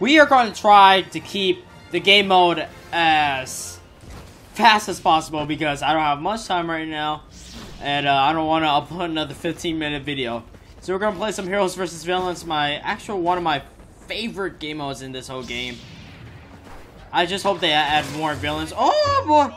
We are going to try to keep the game mode as fast as possible because I don't have much time right now. And uh, I don't want to upload another 15 minute video. So we're going to play some Heroes vs. Villains, my actual one of my favorite game modes in this whole game. I just hope they add more villains. Oh boy!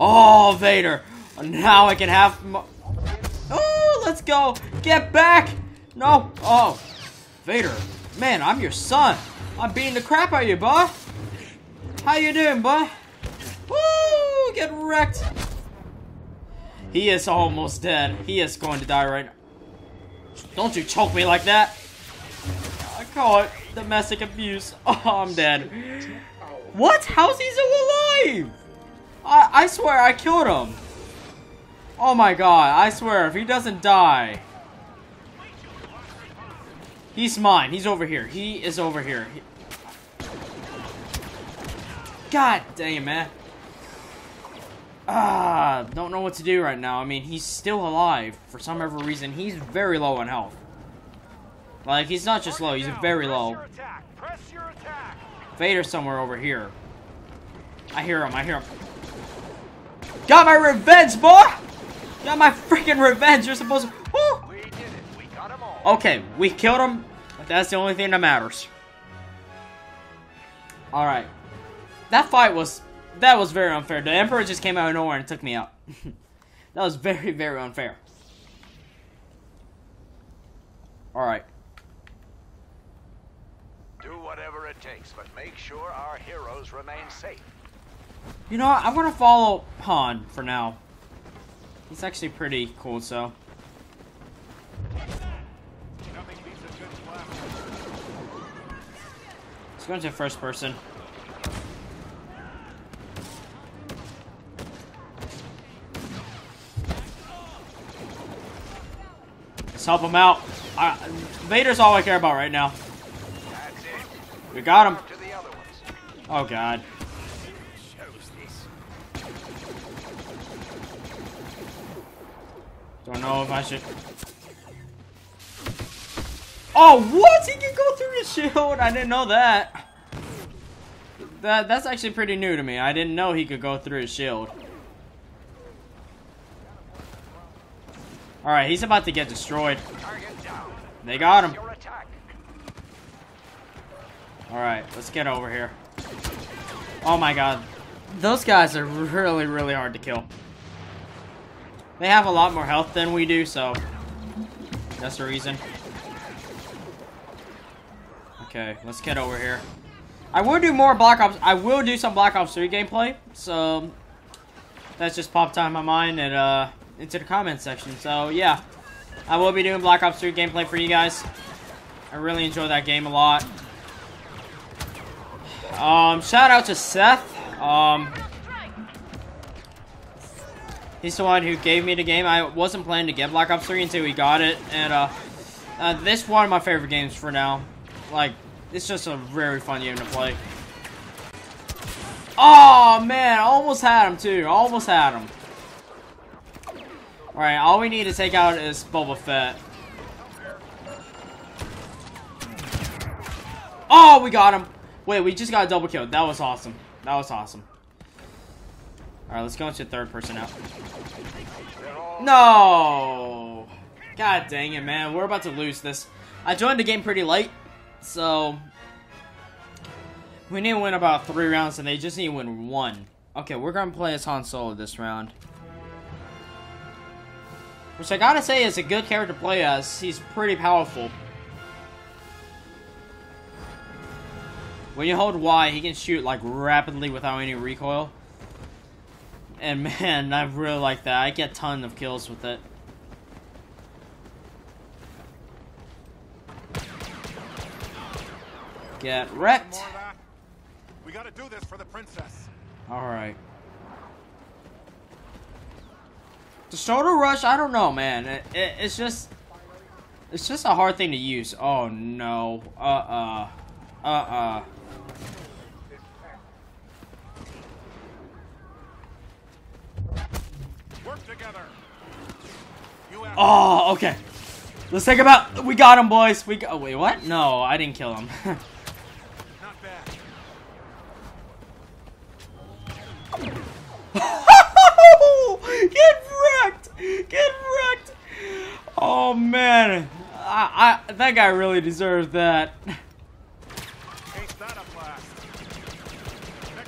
Oh, Vader! Now I can have... Oh, let's go! Get back! No! Oh! Vader, man, I'm your son! I'm beating the crap out of you, boy! How you doing, boy? Woo! Get wrecked! He is almost dead. He is going to die right now. Don't you choke me like that! I call it domestic abuse. Oh, I'm dead. What? How's he still alive? I, I swear I killed him. Oh my god, I swear, if he doesn't die... He's mine. He's over here. He is over here. God damn, it, man. Ah, don't know what to do right now. I mean, he's still alive. For some other reason, he's very low on health. Like, he's not just low, he's very low. Vader's somewhere over here. I hear him, I hear him. Got my revenge, boy! Got my freaking revenge. You're supposed to. Woo! We we okay, we killed him. But that's the only thing that matters. All right, that fight was that was very unfair. The Emperor just came out of nowhere and took me out. that was very very unfair. All right. Do whatever it takes, but make sure our heroes remain safe. You know what? I'm gonna follow Han for now. He's actually pretty cool, so. Let's go into first person. Help him out. I, Vader's all I care about right now. We got him. Oh, God. Don't know if I should... Oh, what? He can go through his shield? I didn't know that. That That's actually pretty new to me. I didn't know he could go through his shield. Alright, he's about to get destroyed. They got him. Alright, let's get over here. Oh my god. Those guys are really, really hard to kill. They have a lot more health than we do, so that's the reason. Okay, let's get over here. I will do more Black Ops. I will do some Black Ops 3 gameplay, so that's just popped out of my mind and uh, into the comment section. So yeah, I will be doing Black Ops 3 gameplay for you guys. I really enjoy that game a lot. Um, shout out to Seth. Um, He's the one who gave me the game. I wasn't planning to get Black Ops 3 until we got it. And, uh, uh, this one of my favorite games for now. Like, it's just a very fun game to play. Oh, man. I almost had him, too. I almost had him. Alright, all we need to take out is Boba Fett. Oh, we got him. Wait, we just got a double kill. That was awesome. That was awesome. Alright, let's go into third person now. No! God dang it, man. We're about to lose this. I joined the game pretty late, so... We need to win about three rounds, and they just need to win one. Okay, we're gonna play as Han Solo this round. Which I gotta say is a good character to play as. He's pretty powerful. When you hold Y, he can shoot like rapidly without any recoil. And man, I really like that. I get a ton of kills with it. Get wrecked. We gotta do this for the princess. Alright. The shoulder rush, I don't know, man. It, it, it's just... It's just a hard thing to use. Oh, no. Uh-uh. Uh-uh. Oh, okay. Let's take him out. We got him, boys. We got. Oh, wait, what? No, I didn't kill him. back. Get wrecked! Get wrecked! Oh man, I, I that guy really deserves that.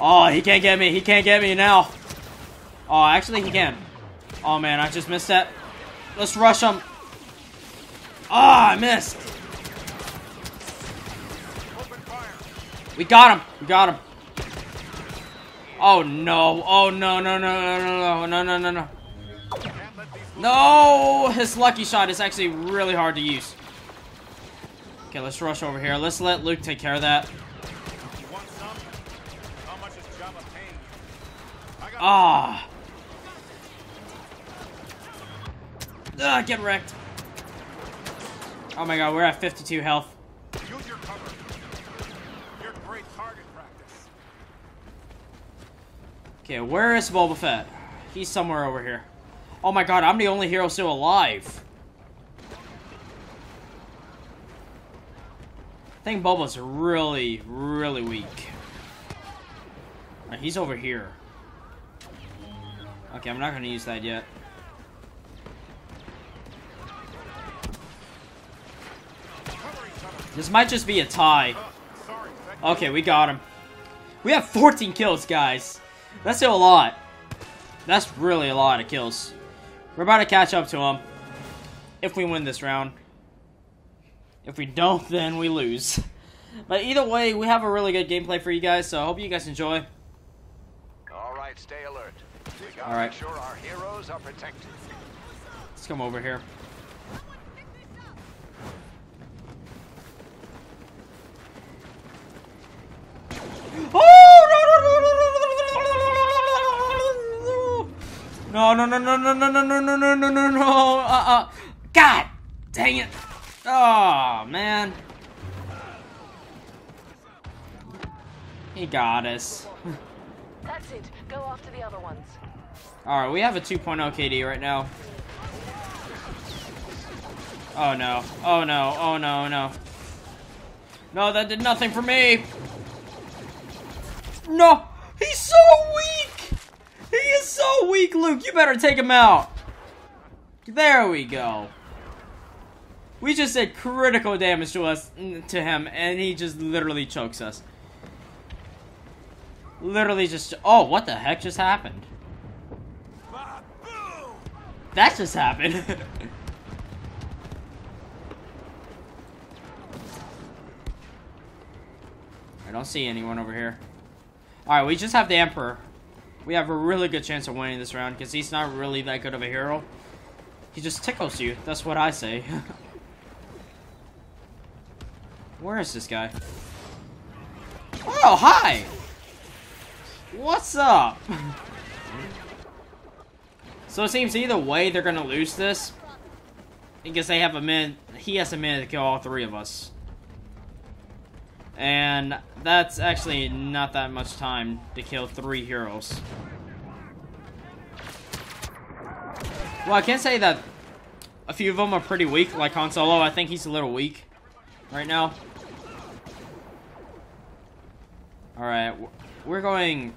Oh, he can't get me. He can't get me now. Oh, actually, he can. Oh man, I just missed that. Let's rush him. Oh, I missed. We got him. We got him. Oh no. Oh no no no no no no no no no. These No! His lucky shot is actually really hard to use. Okay, let's rush over here. Let's let Luke take care of that. You want some? How much is Jabba paying you? I got Ah. Ah, get wrecked. Oh my god, we're at 52 health. use your cover. You're great target practice. Okay, where is Boba Fett? He's somewhere over here. Oh my god, I'm the only hero still alive. I think Boba's really, really weak. Alright, he's over here. Okay, I'm not gonna use that yet. This might just be a tie. Okay, we got him. We have 14 kills, guys. That's still a lot. That's really a lot of kills. We're about to catch up to him. If we win this round. If we don't, then we lose. But either way, we have a really good gameplay for you guys, so I hope you guys enjoy. All right, stay alert. We gotta All right. make sure our heroes are protected. Let's come over here. Oh no no no no no no no no no no no no no uh uh God dang it oh man he got us That's it. Go after the other ones. all right we have a 2.0 KD right now oh no oh no oh no no no that did nothing for me no he's so weak he is so weak Luke you better take him out there we go we just did critical damage to us to him and he just literally chokes us literally just oh what the heck just happened! That just happened. I don't see anyone over here. Alright, we just have the Emperor. We have a really good chance of winning this round because he's not really that good of a hero. He just tickles you. That's what I say. Where is this guy? Oh, hi! What's up? So it seems either way they're gonna lose this. Because they have a minute he has a minute to kill all three of us. And that's actually not that much time to kill three heroes. Well, I can say that a few of them are pretty weak, like Han Solo. I think he's a little weak right now. Alright, we're going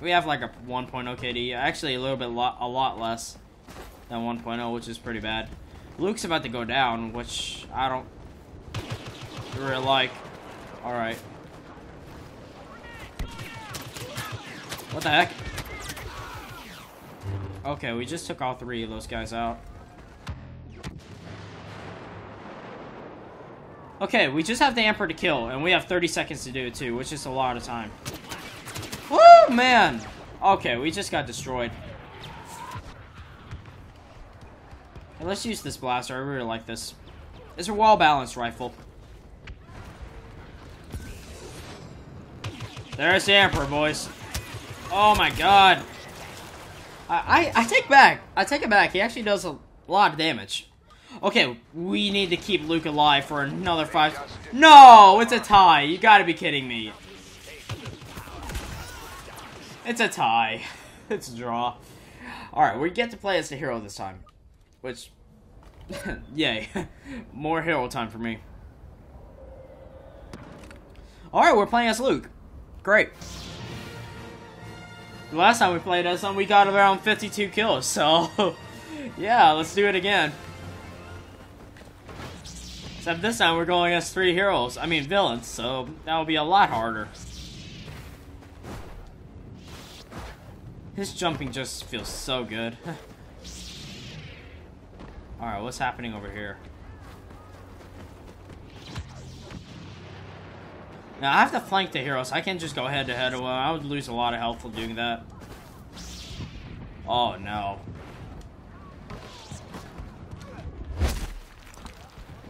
we have like a 1.0 KD. Actually, a little bit, lo a lot less than 1.0, which is pretty bad. Luke's about to go down, which I don't really like. All right. What the heck? Okay, we just took all three of those guys out. Okay, we just have the Emperor to kill, and we have 30 seconds to do it too, which is a lot of time. Woo, man! Okay, we just got destroyed. Let's use this blaster. I really like this. It's a well-balanced rifle. There's the Emperor, boys. Oh my god. I, I, I take back. I take it back. He actually does a lot of damage. Okay, we need to keep Luke alive for another five. No, it's a tie. You gotta be kidding me. It's a tie. It's a draw. Alright, we get to play as the hero this time. Which, yay. More hero time for me. Alright, we're playing as Luke. Great. The last time we played as him, we got around 52 kills, so... yeah, let's do it again. Except this time we're going against three heroes, I mean villains, so that'll be a lot harder. His jumping just feels so good. Alright, what's happening over here? Now, I have to flank the heroes. I can't just go head to head. Well, I would lose a lot of health while doing that. Oh, no.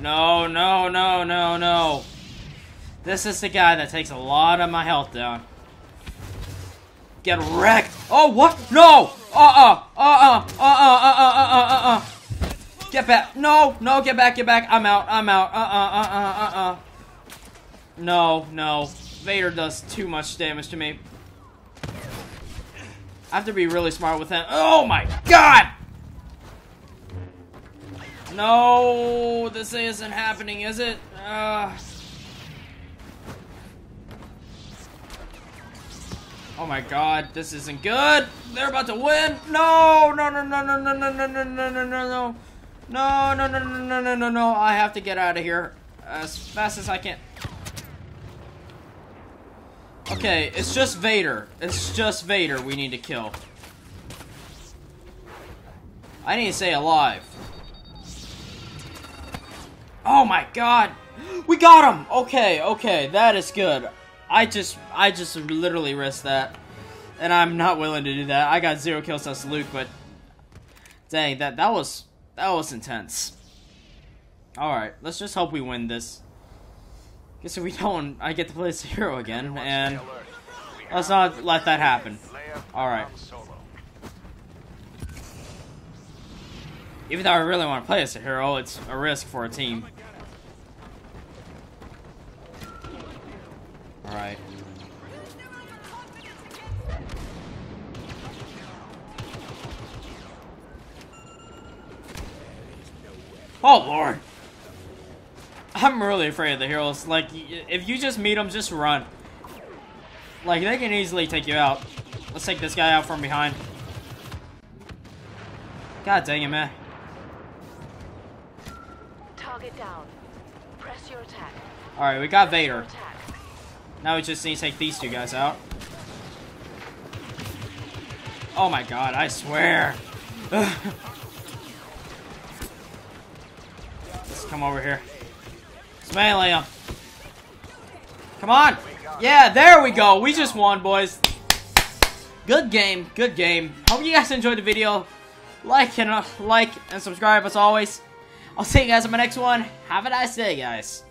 No, no, no, no, no. This is the guy that takes a lot of my health down. Get wrecked. Oh, what? No! Uh-uh. Uh-uh. Uh-uh. Uh-uh. Uh-uh. Uh-uh. Get back. No, no, get back, get back. I'm out. I'm out. Uh-uh. Uh-uh. Uh-uh. No, no. Vader does too much damage to me. I have to be really smart with him. Oh my god! No, this isn't happening, is it? Uh... Oh my god, this isn't good. They're about to win. No, no, no, no, no, no, no, no, no, no, no, no, no. No, no, no, no, no, no, no, no. I have to get out of here as fast as I can. Okay, it's just Vader. It's just Vader we need to kill. I need to stay alive. Oh my god! We got him! Okay, okay, that is good. I just, I just literally risked that. And I'm not willing to do that. I got zero kills as Luke, but... Dang, that, that was, that was intense. Alright, let's just hope we win this. Guess if we don't, I get to play as a hero again, and... Let's not let that happen. Alright. Even though I really want to play as a hero, it's a risk for a team. Alright. Oh, Lord. I'm really afraid of the heroes. Like, if you just meet them, just run. Like, they can easily take you out. Let's take this guy out from behind. God dang it, man. Target down. Press your attack. Alright, we got Vader. Now we just need to take these two guys out. Oh my god, I swear. Let's come over here. Melee him. Come on. Yeah, there we go. We just won, boys. Good game. Good game. Hope you guys enjoyed the video. Like and uh, like and subscribe as always. I'll see you guys in my next one. Have a nice day, guys.